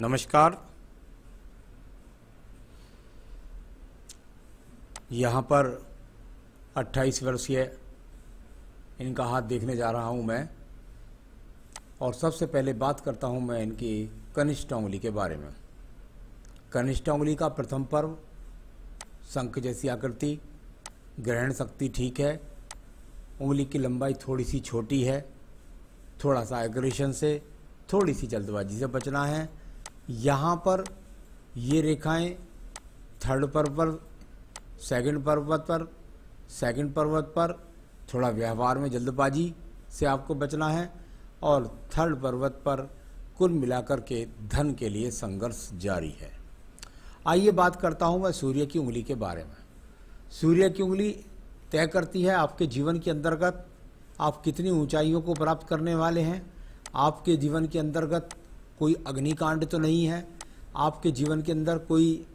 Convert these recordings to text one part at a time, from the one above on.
नमस्कार। यहाँ पर 28 वर्षीय इनका हाथ देखने जा रहा हूँ मैं और सबसे पहले बात करता हूँ मैं इनकी कनिष्ठ उंगली के बारे में। कनिष्ठ उंगली का प्रथम पर्व, शंख जैसी आकृति, ग्रहण शक्ति ठीक है, उंगली की लंबाई थोड़ी सी छोटी है, थोड़ा सा एग्रेशन से थोड़ी सी जल्दबाजी से बचना है यहाँ पर ये रेखाएँ थर्ड पर्वत पर सेकंड पर्वत पर सेकंड पर्वत पर, थोड़ा व्यवहार में जल्दबाजी से आपको बचना है और थर्ड पर्वत पर कुल मिलाकर के धन के लिए संघर्ष जारी है। आइए बात करता हूँ मैं सूर्य की उंगली के बारे में। सूर्य की उंगली तय करती है आपके जीवन के अंतर्गत, आप कितनी ऊंचाइयों को प्राप्त करने वाले हैं, आपके जीवन के अंतर्गत कोई अग्निकांड तो नहीं है? आपके जीवन के अंदर कोई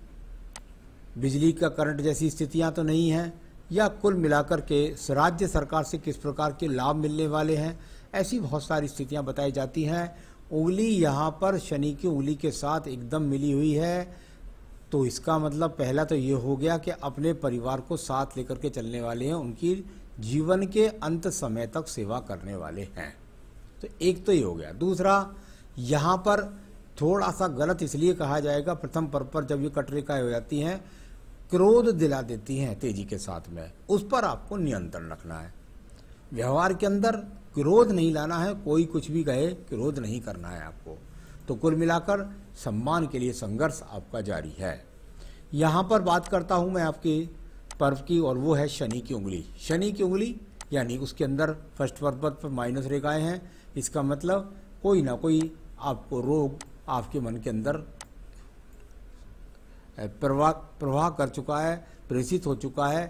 बिजली का करंट जैसी स्थितियाँ तो नहीं हैं? या कुल मिलाकर के राज्य सरकार से किस प्रकार के लाभ मिलने वाले हैं? ऐसी बहुत सारी स्थितियाँ बताई जाती हैं। उंगली यहाँ पर शनि की उंगली के साथ एकदम मिली हुई है। तो इसका मतलब पहला तो ये हो गया कि अपने परिवार को साथ लेकर के चलने वाले हैं। उनकी जीवन के अंत समय तक सेवा करने वाले हैं। तो एक तो ये हो गया। दूसरा यहाँ पर थोड़ा सा गलत इसलिए कहा जाएगा, प्रथम पर पर जब ये कटरेखाएँ हो जाती हैं, क्रोध दिला देती हैं तेज़ी के साथ में। उस पर आपको नियंत्रण रखना है। व्यवहार के अंदर क्रोध नहीं लाना है, कोई कुछ भी कहे, क्रोध नहीं करना है आपको। तो कुल मिलाकर सम्मान के लिए संघर्ष आपका जारी है। यहाँ पर बात करता हूँ मैं आपके पर्व की, और वो है शनि की उंगली। शनि की उंगली, यानी उसके अंदर फ़र्स्ट पर्व पर माइनस रेखाएँ हैं। इसका मतलब कोई ना कोई आपको रोग आपके मन के अंदर प्रवाह प्रवाह कर चुका है, प्रेषित हो चुका है,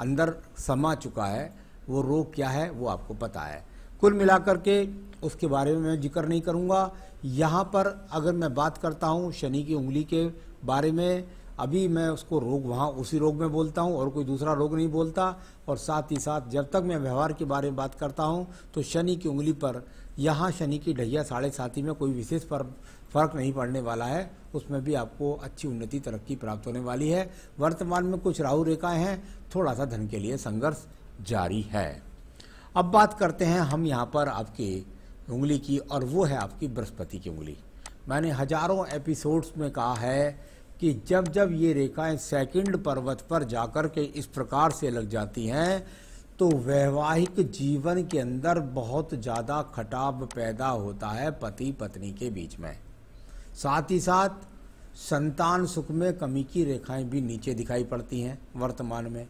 अंदर समा चुका है, वो रोग क्या है, वो आपको पता है। कुल मिलाकर के उसके बारे में मैं ज़िक्र नहीं करूँगा। यहाँ पर अगर मैं बात करता हूँ शनि की उंगली के बारे में, अभी मैं उसको रोग, वहाँ उसी रोग में बोलता हूँ और कोई दूसरा रोग नहीं बोलता। और साथ ही साथ जब तक मैं व्यवहार के बारे में बात करता हूँ तो शनि की उंगली पर यहाँ शनि की ढैया साढ़े साथी में कोई विशेष फ़र्क नहीं पड़ने वाला है। उसमें भी आपको अच्छी उन्नति, तरक्की प्राप्त होने वाली है। वर्तमान में कुछ राहु रेखाएँ हैं। थोड़ा सा धन के लिए संघर्ष जारी है। अब बात करते हैं हम यहाँ पर आपकी उंगली की, और वो है आपकी बृहस्पति की उंगली। मैंने हज़ारों एपिसोड्स में कहा है कि जब जब ये रेखाएँ सेकंड पर्वत पर जाकर के इस प्रकार से लग जाती हैं तो वैवाहिक जीवन के अंदर बहुत ज़्यादा खटाव पैदा होता है पति पत्नी के बीच में। साथ ही साथ संतान सुख में कमी की रेखाएँ भी नीचे दिखाई पड़ती हैं वर्तमान में।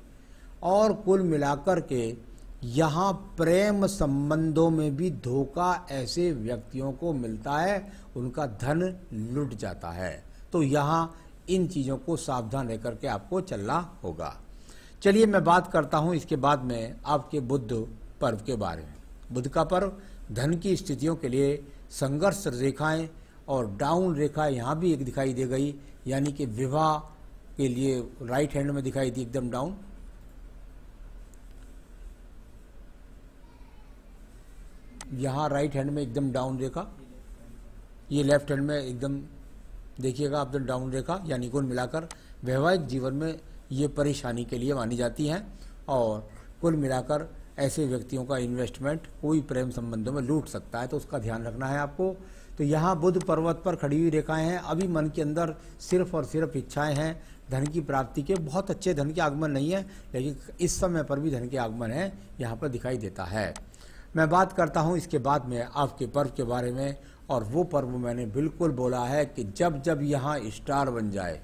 और कुल मिलाकर के यहाँ प्रेम संबंधों में भी धोखा ऐसे व्यक्तियों को मिलता है, उनका धन लुट जाता है। तो यहाँ इन चीज़ों को सावधान रह करके आपको चलना होगा। चलिए मैं बात करता हूँ इसके बाद में आपके बुद्ध पर्व के बारे में। बुद्ध का पर्व, धन की स्थितियों के लिए संघर्ष रेखाएँ और डाउन रेखा यहाँ भी एक दिखाई दे गई, यानी कि विवाह के लिए राइट हैंड में दिखाई दी एकदम डाउन। यहाँ राइट हैंड में एकदम डाउन रेखा, ये लेफ़्ट हैंड में एकदम, देखिएगा आप डाउन रेखा, यानी कुल मिलाकर वैवाहिक जीवन में ये परेशानी के लिए मानी जाती हैं और कुल मिलाकर ऐसे व्यक्तियों का इन्वेस्टमेंट कोई प्रेम संबंधों में लूट सकता है तो उसका ध्यान रखना है आपको। तो यहाँ बुद्ध पर्वत पर खड़ी हुई रेखाएँ हैं। अभी मन के अंदर सिर्फ़ और सिर्फ़ इच्छाएँ हैं। धन की प्राप्ति के बहुत अच्छे धन के आगमन नहीं है, लेकिन इस समय पर भी धन के आगमन है, यहाँ पर दिखाई देता है। मैं बात करता हूँ इसके बाद में आपके पर्व के बारे में, और वो पर्व मैंने बिल्कुल बोला है कि जब जब यहाँ स्टार बन जाए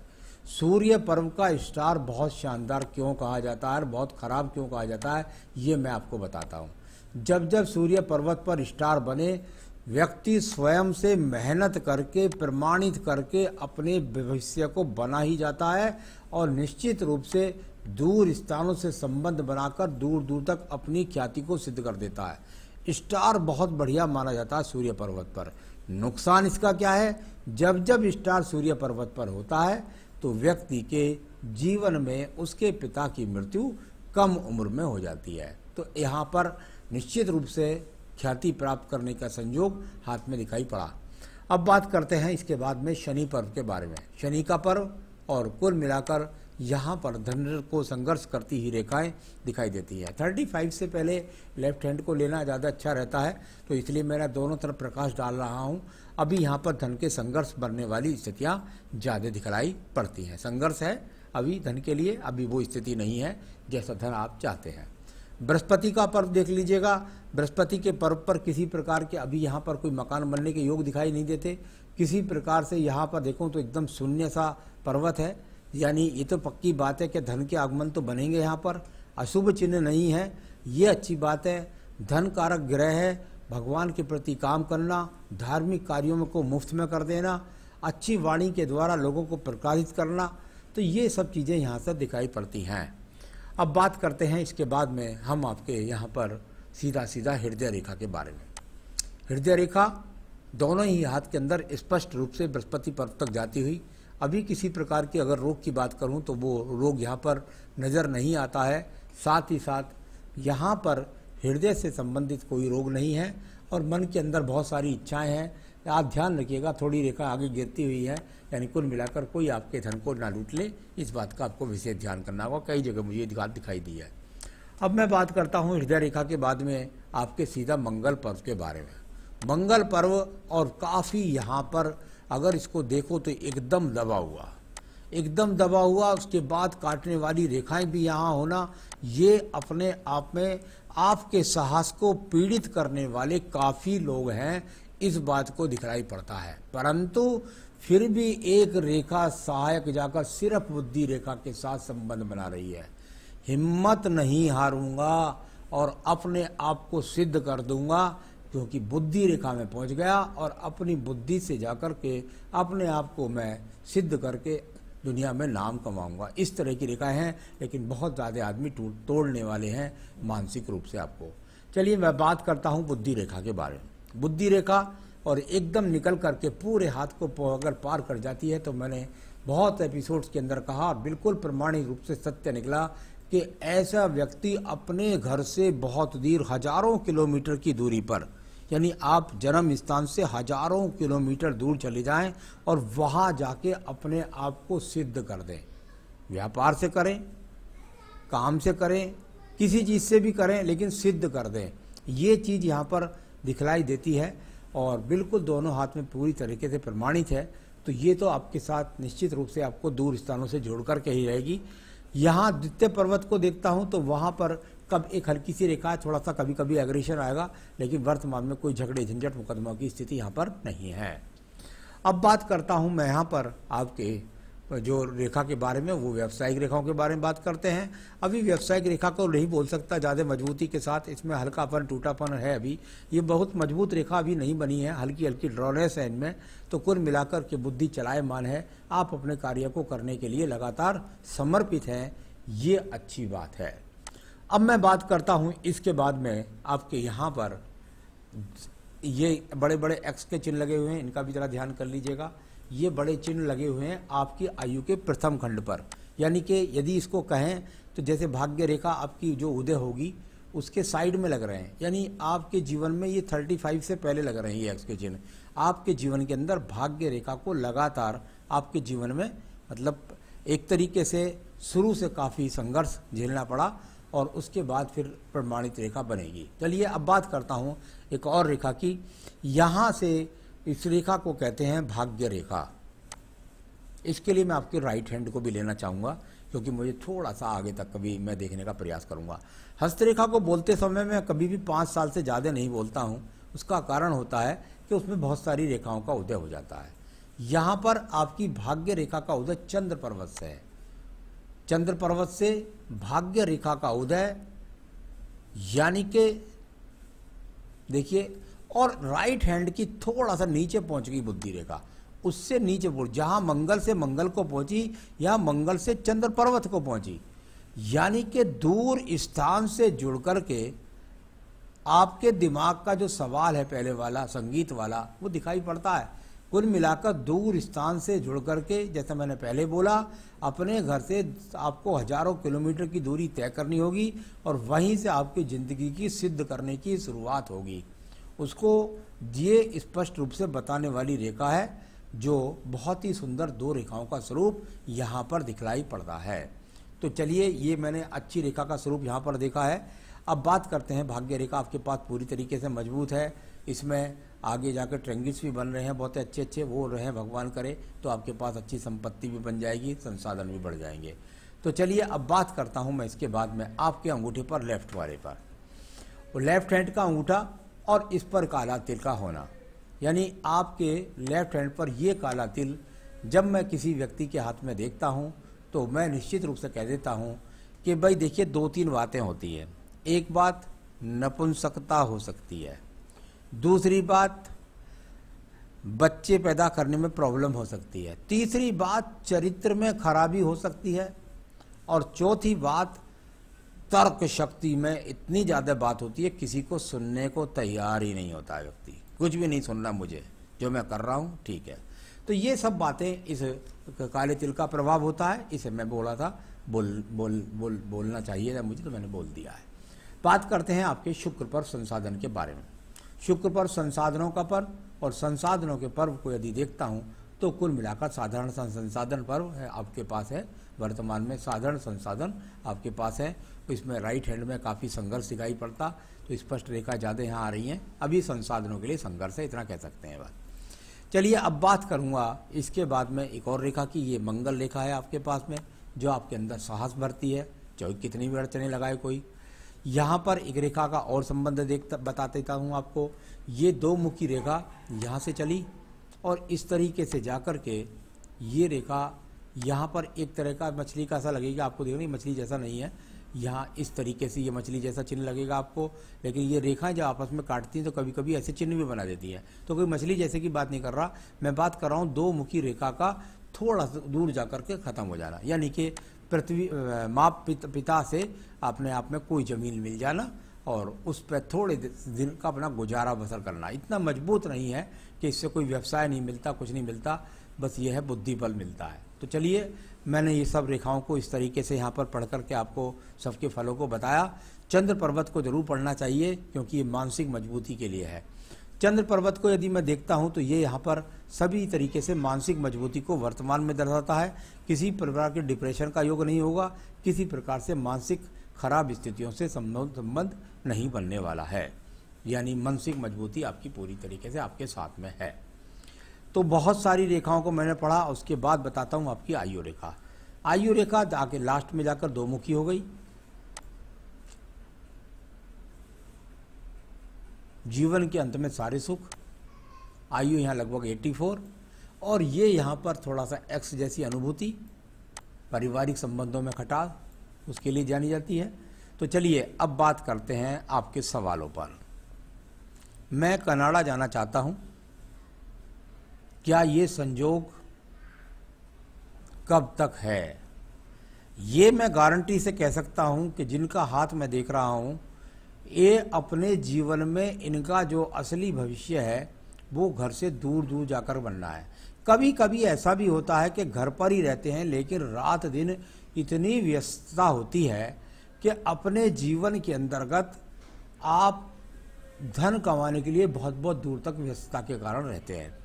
सूर्य पर्व का स्टार बहुत शानदार क्यों कहा जाता है बहुत खराब क्यों कहा जाता है, ये मैं आपको बताता हूँ। जब जब सूर्य पर्वत पर स्टार बने, व्यक्ति स्वयं से मेहनत करके, प्रमाणित करके अपने भविष्य को बना ही जाता है और निश्चित रूप से दूर स्थानों से संबंध बनाकर दूर दूर तक अपनी ख्याति को सिद्ध कर देता है। स्टार बहुत बढ़िया माना जाता है सूर्य पर्वत पर। नुकसान इसका क्या है? जब जब स्टार सूर्य पर्वत पर होता है तो व्यक्ति के जीवन में उसके पिता की मृत्यु कम उम्र में हो जाती है। तो यहाँ पर निश्चित रूप से ख्याति प्राप्त करने का संयोग हाथ में दिखाई पड़ा। अब बात करते हैं इसके बाद में शनि पर्व के बारे में। शनि का पर्व और कुल मिलाकर यहाँ पर धनुर को संघर्ष करती ही रेखाएँ दिखाई देती है। 35 से पहले लेफ़्ट हैंड को लेना ज़्यादा अच्छा रहता है तो इसलिए मैं दोनों तरफ़ प्रकाश डाल रहा हूँ। अभी यहाँ पर धन के संघर्ष बनने वाली स्थितियाँ ज़्यादा दिखलाई पड़ती हैं। संघर्ष है अभी धन के लिए, अभी वो स्थिति नहीं है जैसा धन आप चाहते हैं। बृहस्पति का पर्व देख लीजिएगा। बृहस्पति के पर्व पर किसी प्रकार के अभी यहाँ पर कोई मकान बनने के योग दिखाई नहीं देते। किसी प्रकार से यहाँ पर देखो तो एकदम शून्य सा पर्वत है। यानी ये तो पक्की बात है कि धन के आगमन तो बनेंगे यहाँ पर। अशुभ चिन्ह नहीं है। ये अच्छी बात है। धन कारक ग्रह है। भगवान के प्रति काम करना, धार्मिक कार्यों में को मुफ़्त में कर देना, अच्छी वाणी के द्वारा लोगों को प्रकाशित करना तो ये सब चीज़ें यहाँ से दिखाई पड़ती हैं। अब बात करते हैं इसके बाद में हम आपके यहाँ पर सीधा सीधा हृदय रेखा के बारे में। हृदय रेखा दोनों ही हाथ के अंदर स्पष्ट रूप से बृहस्पति पर्व तक जाती हुई अभी किसी प्रकार की अगर रोग की बात करूँ तो वो रोग यहाँ पर नज़र नहीं आता है। साथ ही साथ, यहाँ पर हृदय से संबंधित कोई रोग नहीं है और मन के अंदर बहुत सारी इच्छाएँ हैं। आप ध्यान रखिएगा, थोड़ी रेखा आगे गिरती हुई है, यानी कुल मिलाकर कोई आपके धन को ना लूट ले। इस बात का आपको विशेष ध्यान करना होगा। कई जगह मुझे दिखा दिखाई दी है। अब मैं बात करता हूँ हृदय रेखा के बाद में आपके सीधा मंगल पर्व के बारे में। मंगल पर्व और काफ़ी यहाँ पर अगर इसको देखो तो एकदम दबा हुआ। एकदम दबा हुआ, उसके बाद काटने वाली रेखाएँ भी यहाँ होना, ये अपने आप में आपके साहस को पीड़ित करने वाले काफ़ी लोग हैं, इस बात को दिखलाई पड़ता है। परंतु फिर भी एक रेखा सहायक जाकर सिर्फ़ बुद्धि रेखा के साथ संबंध बना रही है। हिम्मत नहीं हारूँगा और अपने आप को सिद्ध कर दूँगा क्योंकि बुद्धि रेखा में पहुँच गया और अपनी बुद्धि से जाकर के अपने आप को मैं सिद्ध करके दुनिया में नाम कमाऊँगा। इस तरह की रेखाएँ हैं, लेकिन बहुत ज़्यादा आदमी टूट तोड़ने वाले हैं मानसिक रूप से आपको। चलिए मैं बात करता हूँ बुद्धि रेखा के बारे में। बुद्धि रेखा और एकदम निकल करके पूरे हाथ को अगर पार कर जाती है तो मैंने बहुत एपिसोड्स के अंदर कहा बिल्कुल प्रमाणिक रूप से सत्य निकला कि ऐसा व्यक्ति अपने घर से बहुत दूर, हज़ारों किलोमीटर की दूरी पर यानी आप जन्म स्थान से हज़ारों किलोमीटर दूर चले जाएँ और वहाँ जाके अपने आप को सिद्ध कर दें। व्यापार से करें, काम से करें, किसी चीज़ से भी करें, लेकिन सिद्ध कर दें। ये चीज़ यहाँ पर दिखलाई देती है और बिल्कुल दोनों हाथ में पूरी तरीके से प्रमाणित है। तो ये तो आपके साथ निश्चित रूप से आपको दूर स्थानों से जोड़ कर के ही रहेगी यहाँ द्वितीय पर्वत को देखता हूँ तो वहाँ पर कब एक हल्की सी रेखा थोड़ा सा कभी कभी एग्रेशन आएगा, लेकिन वर्तमान में कोई झगड़े, झंझट, मुकदमा की स्थिति यहाँ पर नहीं है। अब बात करता हूँ मैं यहाँ पर आपके, जो रेखा के बारे में, वो व्यावसायिक रेखाओं के बारे में बात करते हैं। अभी व्यावसायिक रेखा को नहीं बोल सकता, ज़्यादा मजबूती के साथ इसमें हल्कापन, टूटापन है अभी। ये बहुत मज़बूत रेखा अभी नहीं बनी है हल्की हल्की ड्रॉनेस है इनमें तो कुल मिलाकर के बुद्धि चलायमान है। आप अपने कार्य को करने के लिए लगातार समर्पित हैं, ये अच्छी बात है। अब मैं बात करता हूँ इसके बाद में आपके यहाँ पर। ये बड़े बड़े एक्स के चिन्ह लगे हुए हैं, इनका भी ज़रा ध्यान कर लीजिएगा। ये बड़े चिन्ह लगे हुए हैं आपकी आयु के प्रथम खंड पर। यानी कि यदि इसको कहें तो जैसे भाग्य रेखा आपकी जो उदय होगी, उसके साइड में लग रहे हैं। यानी आपके जीवन में ये 35 से पहले लग रहे हैं ये एक्स के चिन्ह। आपके जीवन के अंदर भाग्य रेखा को लगातार आपके जीवन में मतलब एक तरीके से शुरू से काफ़ी संघर्ष झेलना पड़ा। और उसके बाद फिर प्रमाणित रेखा बनेगी। चलिए अब बात करता हूँ एक और रेखा की। यहाँ से इस रेखा को कहते हैं भाग्य रेखा। इसके लिए मैं आपके राइट हैंड को भी लेना चाहूँगा, क्योंकि मुझे थोड़ा सा आगे तक कभी मैं देखने का प्रयास करूँगा। हस्तरेखा को बोलते समय मैं कभी भी पाँच साल से ज़्यादा नहीं बोलता हूँ। उसका कारण होता है कि उसमें बहुत सारी रेखाओं का उदय हो जाता है। यहाँ पर आपकी भाग्य रेखा का उदय चंद्र पर्वत से है। चंद्र पर्वत से भाग्य रेखा का उदय, यानी के, देखिए, और राइट हैंड की थोड़ा सा नीचे पहुँच गई बुद्धि रेखा। उससे नीचे जहाँ मंगल से मंगल को पहुँची या मंगल से चंद्र पर्वत को पहुँची। यानी कि दूर स्थान से जुड़ करके आपके दिमाग का जो सवाल है पहले वाला, संगीत वाला, वो दिखाई पड़ता है। कुल मिलाकर दूर स्थान से जुड़ करके, जैसे मैंने पहले बोला, अपने घर से आपको हज़ारों किलोमीटर की दूरी तय करनी होगी और वहीं से आपकी ज़िंदगी की सिद्ध करने की शुरुआत होगी। उसको ये स्पष्ट रूप से बताने वाली रेखा है, जो बहुत ही सुंदर दो रेखाओं का स्वरूप यहाँ पर दिखलाई पड़ता है। तो चलिए, ये मैंने अच्छी रेखा का स्वरूप यहाँ पर देखा है। अब बात करते हैं भाग्य रेखा, आपके पास पूरी तरीके से मज़बूत है। इसमें आगे जाकर ट्रेंगिस भी बन रहे हैं, बहुत अच्छे अच्छे वो रहे भगवान करे तो आपके पास अच्छी संपत्ति भी बन जाएगी, संसाधन भी बढ़ जाएँगे। तो चलिए अब बात करता हूँ मैं इसके बाद में आपके अंगूठे पर लेफ़्ट वाले पर। वो लेफ़्ट हैंड का अंगूठा और इस पर काला तिल का होना। यानी आपके लेफ़्ट हैंड पर ये काला तिल, जब मैं किसी व्यक्ति के हाथ में देखता हूँ तो मैं निश्चित रूप से कह देता हूँ कि भाई देखिए दो तीन बातें होती है। एक बात नपुंसकता हो सकती है। दूसरी बात, बच्चे पैदा करने में प्रॉब्लम हो सकती है। तीसरी बात, चरित्र में खराबी हो सकती है। और चौथी बात, तर्क शक्ति में इतनी ज़्यादा बात होती है, किसी को सुनने को तैयार ही नहीं होता व्यक्ति। कुछ भी नहीं सुनना मुझे, जो मैं कर रहा हूँ, ठीक है। तो ये सब बातें इस काले तिल का प्रभाव होता है, इसे मैं बोला था, बोल बोल बोल, बोलना चाहिए था मुझे तो मैंने बोल दिया है। बात करते हैं आपके शुक्र पर संसाधन के बारे में। शुक्र पर, संसाधनों का पर्व और संसाधनों के पर्व को यदि देखता हूँ तो कुल मिलाकर साधारण संसाधन पर्व है, आपके पास है। वर्तमान में साधारण संसाधन आपके पास है। इसमें राइट हैंड में काफ़ी संघर्ष दिखाई पड़ता तो स्पष्ट रेखा ज़्यादा यहाँ आ रही हैं। अभी संसाधनों के लिए संघर्ष है, इतना कह सकते हैं बात चलिए, अब बात करूँगा, इसके बाद में एक और रेखा की, ये मंगल रेखा है आपके पास में, जो आपके अंदर साहस भरती है। चाहे कितनी भी अड़चने लगाए कोई। यहाँ पर एक रेखा का और संबंध देख बता देता हूँ आपको। ये दो मुखी रेखा यहाँ से चली और इस तरीके से जाकर के ये रेखा यहाँ पर एक तरह का मछली का सा लगेगा आपको देखो, नहीं, मछली जैसा नहीं है। यहाँ इस तरीके से ये मछली जैसा चिन्ह लगेगा आपको, लेकिन ये रेखाएँ जब आपस में काटती हैं तो कभी कभी ऐसे चिन्ह भी बना देती हैं। तो कोई मछली जैसे की बात नहीं कर रहा, मैं बात कर रहा हूँ दो मुखी रेखा का थोड़ा सा दूर जा के ख़त्म हो जाना यानी कि पृथ्वी माँ पिता से अपने आप में कोई ज़मीन मिल जाना और उस पर थोड़े दिन का अपना गुजारा बसर करना। इतना मज़बूत नहीं है कि इससे कोई व्यवसाय नहीं मिलता, कुछ नहीं मिलता, बस ये है बुद्धि बल मिलता है। तो चलिए, मैंने ये सब रेखाओं को इस तरीके से यहाँ पर पढ़ करके आपको सबके फलों को बताया। चंद्र पर्वत को ज़रूर पढ़ना चाहिए, क्योंकि ये मानसिक मजबूती के लिए है। चंद्र पर्वत को यदि मैं देखता हूँ तो ये यहाँ पर सभी तरीके से मानसिक मजबूती को वर्तमान में दर्शाता है। किसी प्रकार के डिप्रेशन का योग नहीं होगा, किसी प्रकार से मानसिक खराब स्थितियों से संबंध नहीं बनने वाला है। यानी मानसिक मजबूती आपकी पूरी तरीके से आपके साथ में है। तो बहुत सारी रेखाओं को मैंने पढ़ा, उसके बाद बताता हूँ आपकी आयु रेखा। आयु रेखा आके लास्ट में जाकर दो मुखी हो गई। जीवन के अंत में सारे सुख, आयु यहाँ लगभग 84 और ये यहाँ पर थोड़ा सा एक्स जैसी अनुभूति, पारिवारिक संबंधों में खटाल उसके लिए जानी जाती है। तो चलिए, अब बात करते हैं आपके सवालों पर। मैं कनाडा जाना चाहता हूँ। क्या ये संजोग कब तक है? ये मैं गारंटी से कह सकता हूँ कि जिनका हाथ मैं देख रहा हूँ ये अपने जीवन में इनका जो असली भविष्य है, वो घर से दूर दूर जाकर बनना है। कभी कभी ऐसा भी होता है कि घर पर ही रहते हैं, लेकिन रात दिन इतनी व्यस्तता होती है कि अपने जीवन के अंतर्गत आप धन कमाने के लिए बहुत बहुत दूर तक व्यस्तता के कारण रहते हैं।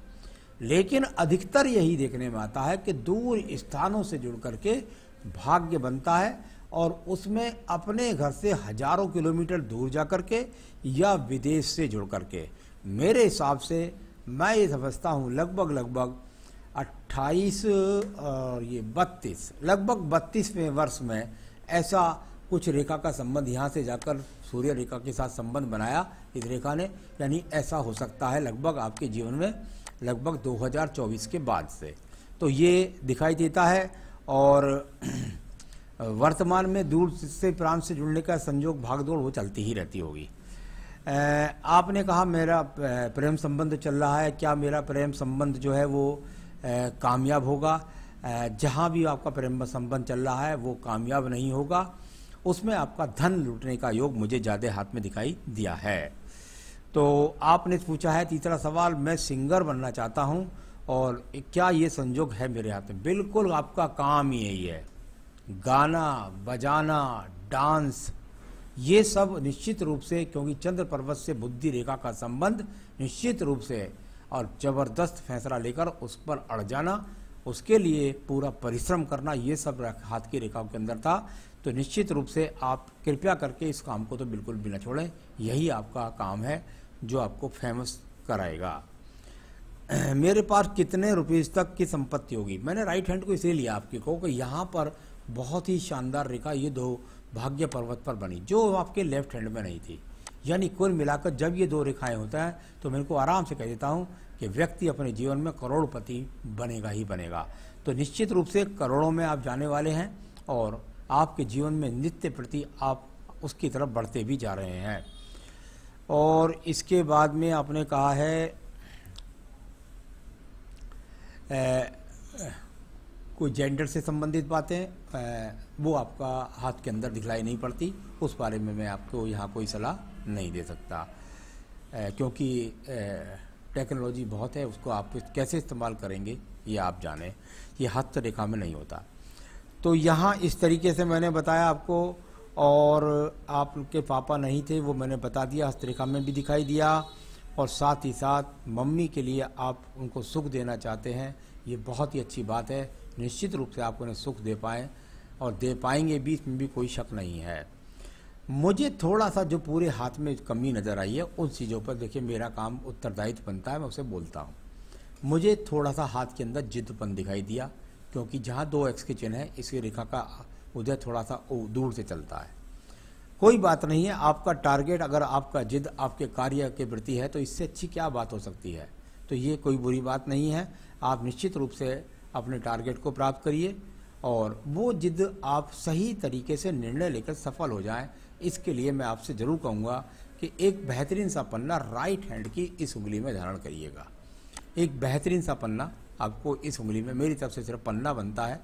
लेकिन अधिकतर यही देखने में आता है कि दूर स्थानों से जुड़ करके भाग्य बनता है और उसमें अपने घर से हज़ारों किलोमीटर दूर जा कर के या विदेश से जुड़ कर के। मेरे हिसाब से मैं ये समझता हूँ लगभग लगभग 28 और ये 32 लगभग 32वें वर्ष में ऐसा कुछ रेखा का संबंध यहाँ से जाकर सूर्य रेखा के साथ संबंध बनाया। इस रेखा ने, यानी ऐसा हो सकता है लगभग आपके जीवन में लगभग 2024 के बाद से। तो ये दिखाई देता है और वर्तमान में दूर से प्रांत से जुड़ने का संजोग भागदौड़ वो चलती ही रहती होगी। आपने कहा मेरा प्रेम संबंध चल रहा है, क्या मेरा प्रेम संबंध जो है वो कामयाब होगा? जहाँ भी आपका प्रेम संबंध चल रहा है, वो कामयाब नहीं होगा। उसमें आपका धन लूटने का योग मुझे ज़्यादा हाथ में दिखाई दिया है। तो आपने पूछा है, तीसरा सवाल, मैं सिंगर बनना चाहता हूँ और क्या ये संजोग है मेरे हाथ में? बिल्कुल आपका काम ही यही है। गाना, बजाना, डांस, ये सब निश्चित रूप से, क्योंकि चंद्र पर्वत से बुद्धि रेखा का संबंध निश्चित रूप से, और ज़बरदस्त फैसला लेकर उस पर अड़ जाना, उसके लिए पूरा परिश्रम करना, ये सब हाथ की रेखाओं के अंदर था। तो निश्चित रूप से आप कृपया करके इस काम को तो बिल्कुल भी न छोड़ें। यही आपका काम है, जो आपको फ़ेमस कराएगा। मेरे पास कितने रुपीज़ तक की संपत्ति होगी? मैंने राइट हैंड को इसलिए लिया आपके को कि यहाँ पर बहुत ही शानदार रेखा ये दो भाग्य पर्वत पर बनी, जो आपके लेफ़्ट हैंड में नहीं थी। यानी कुल मिलाकर जब ये दो रेखाएँ होता है तो मेरे को आराम से कह देता हूँ कि व्यक्ति अपने जीवन में करोड़पति बनेगा ही बनेगा। तो निश्चित रूप से करोड़ों में आप जाने वाले हैं और आपके जीवन में नित्य प्रति आप उसकी तरफ़ बढ़ते भी जा रहे हैं। और इसके बाद में आपने कहा है कोई जेंडर से संबंधित बातें वो आपका हाथ के अंदर दिखलाई नहीं पड़ती। उस बारे में मैं आपको यहाँ कोई सलाह नहीं दे सकता। क्योंकि टेक्नोलॉजी बहुत है, उसको आप कैसे इस्तेमाल करेंगे, ये आप जानें। ये हस्त रेखा में नहीं होता। तो यहाँ इस तरीके से मैंने बताया आपको, और आपके पापा नहीं थे, वो मैंने बता दिया हस्तरेखा में भी दिखाई दिया। और साथ ही साथ मम्मी के लिए आप उनको सुख देना चाहते हैं, ये बहुत ही अच्छी बात है। निश्चित रूप से आप उन्हें सुख दे पाएँ और दे पाएँगे भी इसमें भी कोई शक नहीं है। मुझे थोड़ा सा जो पूरे हाथ में कमी नज़र आई है, उन चीज़ों पर देखिए, मेरा काम उत्तरदायित्व बनता है, मैं उसे बोलता हूँ। मुझे थोड़ा सा हाथ के अंदर जिद्दपन दिखाई दिया, क्योंकि जहाँ दो एक्स के चिन्ह है, इसकी रेखा का उदय थोड़ा सा दूर से चलता है। कोई बात नहीं है, आपका टारगेट, अगर आपका जिद आपके कार्य के प्रति है तो इससे अच्छी क्या बात हो सकती है? तो ये कोई बुरी बात नहीं है। आप निश्चित रूप से अपने टारगेट को प्राप्त करिए और वो जिद आप सही तरीके से निर्णय लेकर सफल हो जाएँ। इसके लिए मैं आपसे ज़रूर कहूँगा कि एक बेहतरीन सा पन्ना राइट हैंड की इस उंगली में धारण करिएगा। एक बेहतरीन सा पन्ना आपको इस उंगली में मेरी तरफ़ से सिर्फ़ पन्ना बनता है।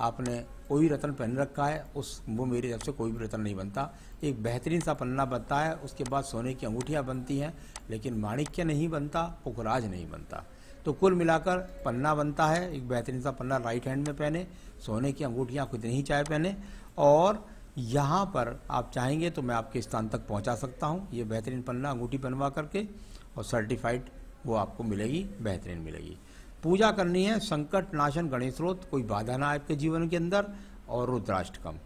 आपने कोई रतन पहन रखा है, उस वो मेरी तरफ़ से कोई भी रतन नहीं बनता। एक बेहतरीन सा पन्ना बनता है, उसके बाद सोने की अंगूठियाँ बनती हैं, लेकिन माणिक्य नहीं बनता, पुखराज नहीं बनता। तो कुल मिलाकर पन्ना बनता है। एक बेहतरीन सा पन्ना राइट हैंड में पहने, सोने की अंगूठियाँ खुद नहीं चाहे पहने। और यहाँ पर आप चाहेंगे तो मैं आपके स्थान तक पहुँचा सकता हूँ। ये बेहतरीन पन्ना अंगूठी बनवा करके और सर्टिफाइड वो आपको मिलेगी, बेहतरीन मिलेगी। पूजा करनी है, संकट नाशन गणेश स्रोत कोई बाधा ना आपके जीवन के अंदर और रुद्राष्टकम।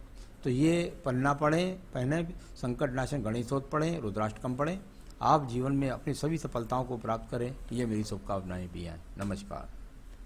तो ये पन्ना पढ़ें, पहने, संकट नाशन गणेश स्रोत पढ़ें, रुद्राष्टकम पढ़ें। आप जीवन में अपनी सभी सफलताओं को प्राप्त करें। ये मेरी शुभकामनाएँ भी हैं। नमस्कार।